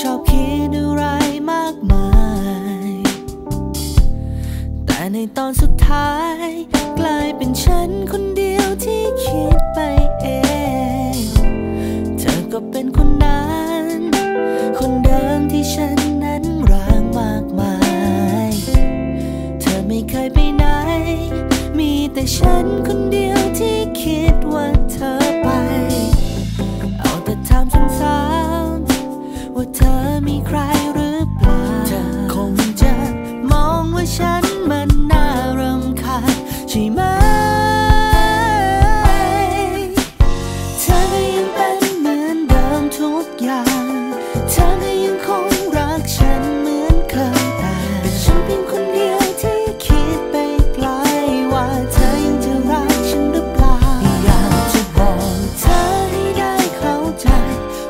ชอบคิดอะไรมากมาย แต่ในตอนสุดท้าย กลายเป็นฉันคนเดียวที่คิดไปเอง เธอก็เป็นคนนั้น คนเดิมที่ฉันนั้นรักมากมาย เธอไม่เคยไปไหน มีแต่ฉันคนเดียวที่คิดว่าเธอไป อย่างเธอก็ยังคงรักฉันเหมือนเคยแต่เป็นฉันเพียงคนเดียวที่คิดไปไกลว่าเธอยังจะรักฉันหรือเปล่าอยากจะบอกเธอให้ได้เข้าใจ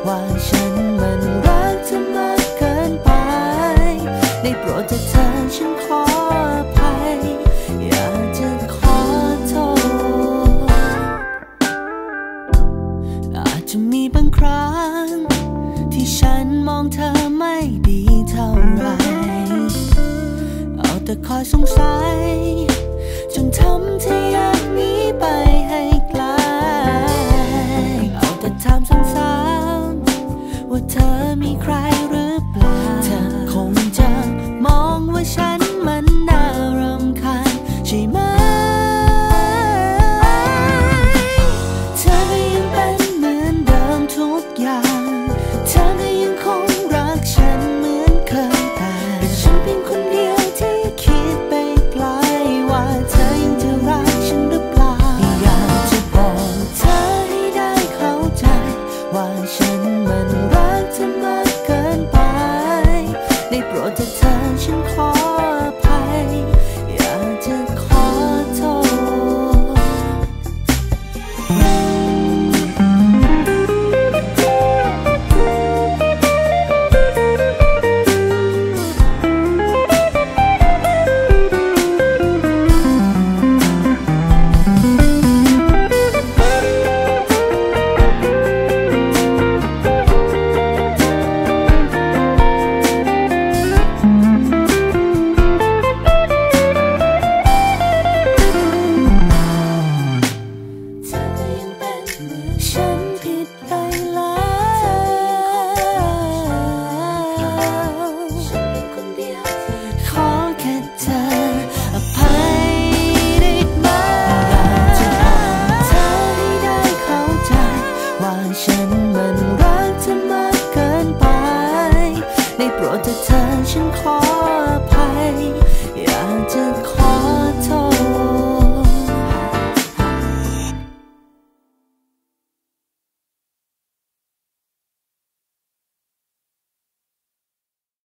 ว่าฉันมันรักเธอมากเกินไปได้โปรดเถอะเธอ มองเธอไม่ดีเท่าไร เอาแต่คอยสงสัย to time. ฉันมันรักเธอมากเกินไป ในโปรดเธอเธอฉันขอ